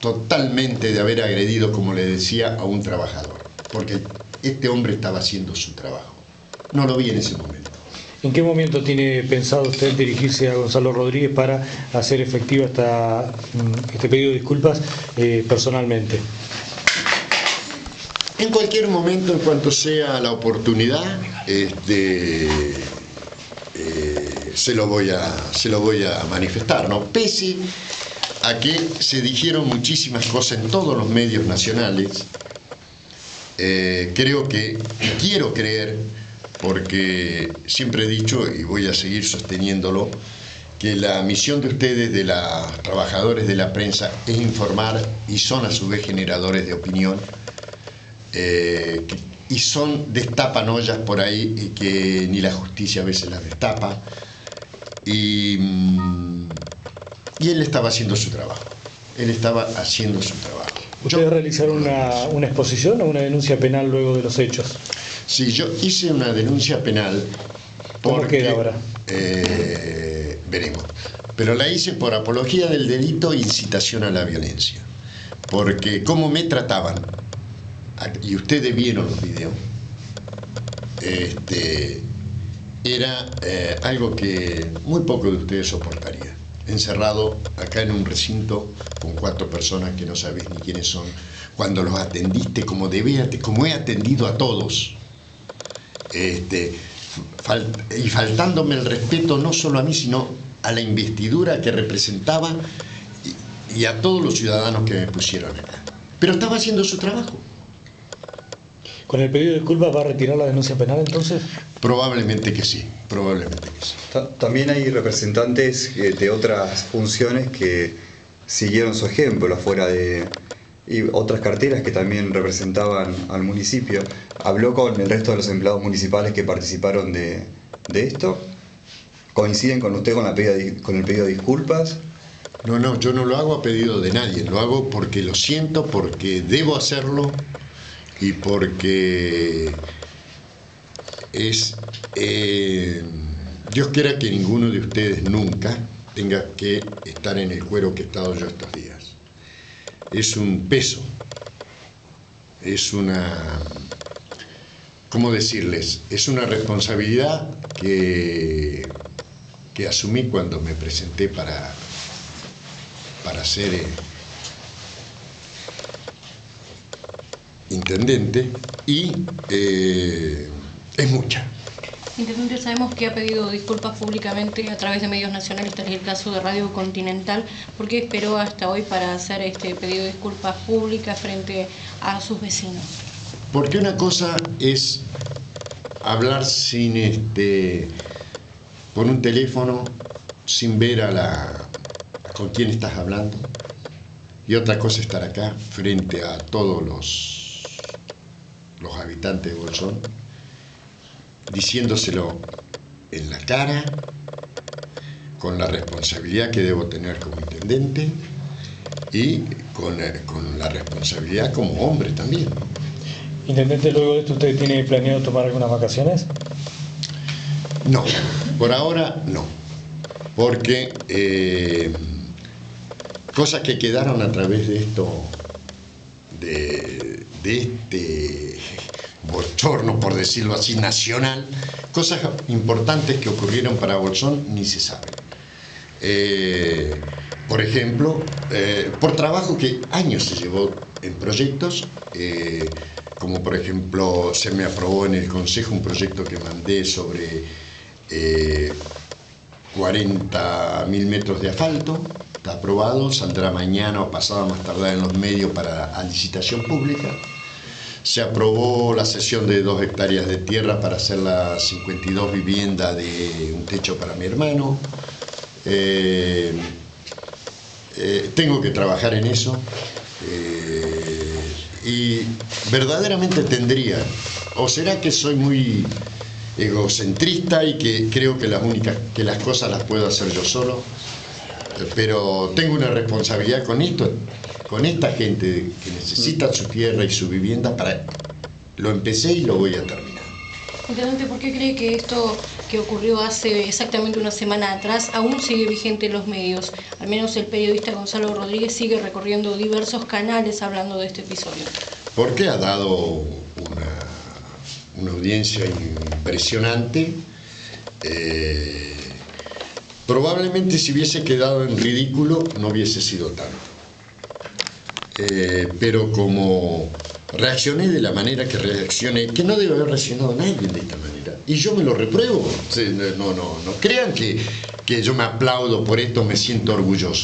totalmente de haber agredido, como le decía, a un trabajador, porque este hombre estaba haciendo su trabajo. No lo vi en ese momento. ¿En qué momento tiene pensado usted dirigirse a Gonzalo Rodríguez para hacer efectiva esta, mm, este pedido de disculpas eh, personalmente? En cualquier momento, en cuanto sea la oportunidad, este, eh, se, lo voy a, se lo voy a manifestar, ¿no? Pese a que se dijeron muchísimas cosas en todos los medios nacionales, eh, creo que, quiero creer, porque siempre he dicho y voy a seguir sosteniéndolo, que la misión de ustedes, de los trabajadores de la prensa, es informar y son a su vez generadores de opinión. Eh, y son destapan ollas por ahí y que ni la justicia a veces las destapa. Y, mm, y él estaba haciendo su trabajo. Él estaba haciendo su trabajo. ¿Ustedes realizaron una, una exposición o una denuncia penal luego de los hechos? Sí, yo hice una denuncia penal. ¿Cómo queda ahora? Eh, veremos. Pero la hice por apología del delito e incitación a la violencia. Porque cómo me trataban, y ustedes vieron los videos, este, era eh, algo que muy poco de ustedes soportarían encerrado acá en un recinto con cuatro personas que no sabes ni quiénes son, cuando los atendiste como debía, como he atendido a todos, este, y faltándome el respeto no solo a mí, sino a la investidura que representaba y, a todos los ciudadanos que me pusieron acá. Pero estaba haciendo su trabajo. ¿Con el pedido de disculpas va a retirar la denuncia penal entonces? Probablemente que sí, probablemente que sí. También hay representantes eh, de otras funciones que siguieron su ejemplo afuera de y otras carteras que también representaban al municipio. ¿Habló con el resto de los empleados municipales que participaron de, esto? ¿Coinciden con usted con, la con el pedido de disculpas? No, no, yo no lo hago a pedido de nadie, lo hago porque lo siento, porque debo hacerlo y porque es, eh, Dios quiera que ninguno de ustedes nunca tenga que estar en el cuero que he estado yo estos días. Es un peso, es una, ¿cómo decirles? Es una responsabilidad que, que asumí cuando me presenté para, para ser... Eh, intendente y eh, es mucha. Intendente, sabemos que ha pedido disculpas públicamente a través de medios nacionales, tal es el caso de Radio Continental. ¿Por qué esperó hasta hoy para hacer este pedido de disculpas públicas frente a sus vecinos? Porque una cosa es hablar sin este por un teléfono sin ver a la con quién estás hablando y otra cosa es estar acá frente a todos los los habitantes de Bolsón, diciéndoselo en la cara, con la responsabilidad que debo tener como intendente y con, eh, la responsabilidad como hombre también. Intendente, luego de esto, ¿usted tiene planeado tomar algunas vacaciones? No, por ahora no, porque eh, cosas que quedaron a través de esto, de, de este bochorno, por decirlo así, nacional, cosas importantes que ocurrieron para Bolsón ni se saben. Eh, por ejemplo, eh, por trabajo que años se llevó en proyectos, eh, como por ejemplo se me aprobó en el Consejo un proyecto que mandé sobre 40 mil metros de asfalto, está aprobado, saldrá mañana o pasado más tardar en los medios para licitación pública se aprobó la cesión de dos hectáreas de tierra para hacer las 52 viviendas de un techo para mi hermano. Eh, eh, tengo que trabajar en eso. Eh, y verdaderamente tendría, o será que soy muy egocentrista y que creo que las únicas que las cosas las puedo hacer yo solo, pero tengo una responsabilidad con esto con esta gente que necesita su tierra y su vivienda para... Lo empecé y lo voy a terminar. Intendente, ¿por qué cree que esto que ocurrió hace exactamente una semana atrás aún sigue vigente en los medios. Al menos el periodista Gonzalo Rodríguez sigue recorriendo diversos canales hablando de este episodio. Porque ha dado una, una audiencia impresionante. Eh, probablemente si hubiese quedado en ridículo no hubiese sido tanto. Eh, pero como reaccioné de la manera que reaccioné, que no debe haber reaccionado nadie de esta manera. Y yo me lo repruebo. No, no, no crean que, que yo me aplaudo por esto, me siento orgulloso.